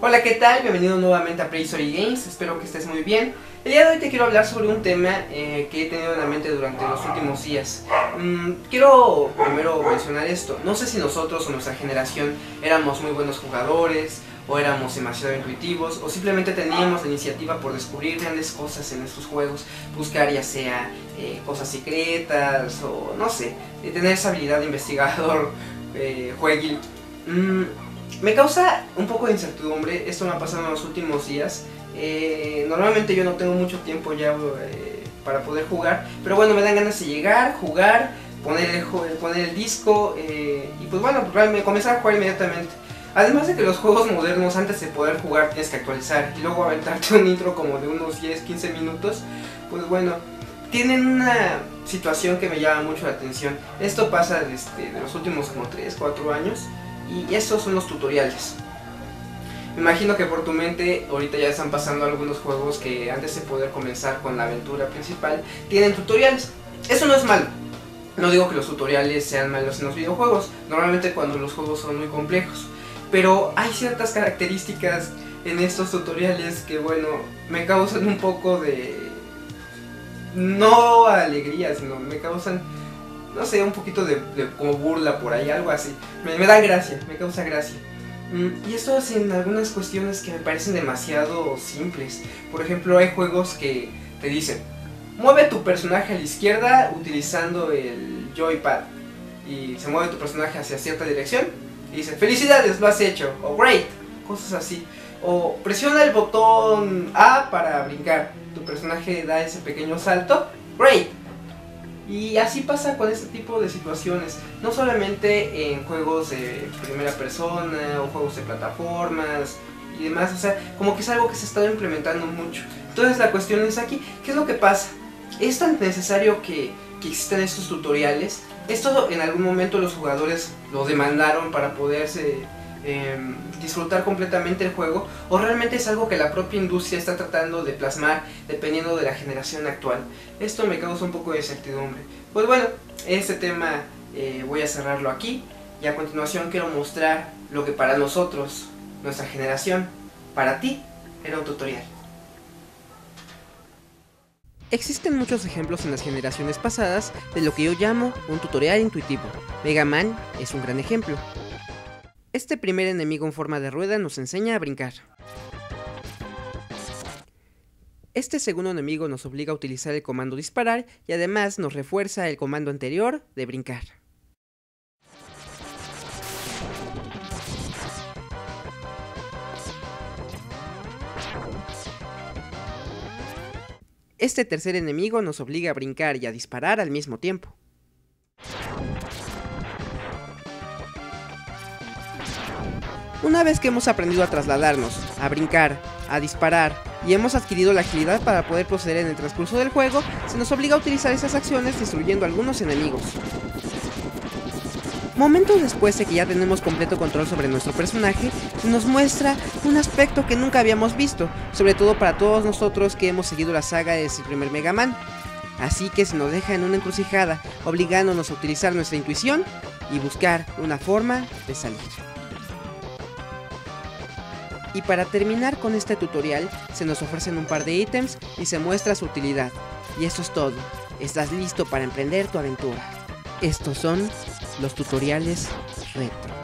Hola, ¿qué tal? Bienvenido nuevamente a Prehistory Games, espero que estés muy bien. El día de hoy te quiero hablar sobre un tema eh, que he tenido en la mente durante los últimos días. Mm, quiero primero mencionar esto, no sé si nosotros o nuestra generación éramos muy buenos jugadores, o éramos demasiado intuitivos, o simplemente teníamos la iniciativa por descubrir grandes cosas en estos juegos, buscar ya sea eh, cosas secretas, o no sé, tener esa habilidad de investigador eh, jueguil. Mm, me causa un poco de incertidumbre, esto me ha pasado en los últimos días. Eh, normalmente yo no tengo mucho tiempo ya eh, para poder jugar, pero bueno, me dan ganas de llegar, jugar, poner el, poner el disco eh, y pues bueno, comenzar a jugar inmediatamente. Además de que los juegos modernos antes de poder jugar tienes que actualizar y luego aventarte un intro como de unos 10-15 minutos, pues bueno, tienen una situación que me llama mucho la atención. Esto pasa desde de los últimos como 3-4 años y estos son los tutoriales. Me imagino que por tu mente ahorita ya están pasando algunos juegos que antes de poder comenzar con la aventura principal tienen tutoriales. Eso no es malo. No digo que los tutoriales sean malos en los videojuegos, normalmente cuando los juegos son muy complejos. Pero hay ciertas características en estos tutoriales que bueno, me causan un poco de... No alegría, sino me causan no sé, un poquito de, burla por ahí, algo así. Me, me da gracia, me causa gracia. Mm, y esto hacen algunas cuestiones que me parecen demasiado simples. Por ejemplo, hay juegos que te dicen, mueve tu personaje a la izquierda utilizando el joypad. Y se mueve tu personaje hacia cierta dirección. Y dice, felicidades, lo has hecho. O great, cosas así. O presiona el botón A para brincar. Tu personaje da ese pequeño salto. Great, y así pasa con este tipo de situaciones, no solamente en juegos de primera persona o juegos de plataformas y demás, o sea, como que es algo que se ha estado implementando mucho. Entonces la cuestión es aquí, ¿qué es lo que pasa? ¿Es tan necesario que, que existan estos tutoriales? Esto en algún momento los jugadores lo demandaron para poderse Em, disfrutar completamente el juego o realmente es algo que la propia industria está tratando de plasmar dependiendo de la generación actual. Esto me causa un poco de incertidumbre. Pues bueno, este tema eh, voy a cerrarlo aquí y a continuación quiero mostrar lo que para nosotros, nuestra generación, para ti, era un tutorial. Existen muchos ejemplos en las generaciones pasadas de lo que yo llamo un tutorial intuitivo. Mega Man es un gran ejemplo. Este primer enemigo en forma de rueda nos enseña a brincar. Este segundo enemigo nos obliga a utilizar el comando disparar y además nos refuerza el comando anterior de brincar. Este tercer enemigo nos obliga a brincar y a disparar al mismo tiempo. Una vez que hemos aprendido a trasladarnos, a brincar, a disparar y hemos adquirido la agilidad para poder proceder en el transcurso del juego, se nos obliga a utilizar esas acciones destruyendo algunos enemigos. Momentos después de que ya tenemos completo control sobre nuestro personaje, nos muestra un aspecto que nunca habíamos visto, sobre todo para todos nosotros que hemos seguido la saga desde el primer Mega Man. Así que se nos deja en una encrucijada, obligándonos a utilizar nuestra intuición y buscar una forma de salir. Y para terminar con este tutorial, se nos ofrecen un par de ítems y se muestra su utilidad. Y eso es todo. Estás listo para emprender tu aventura. Estos son los tutoriales retro.